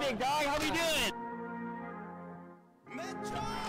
Big dog, how we doing? Metro!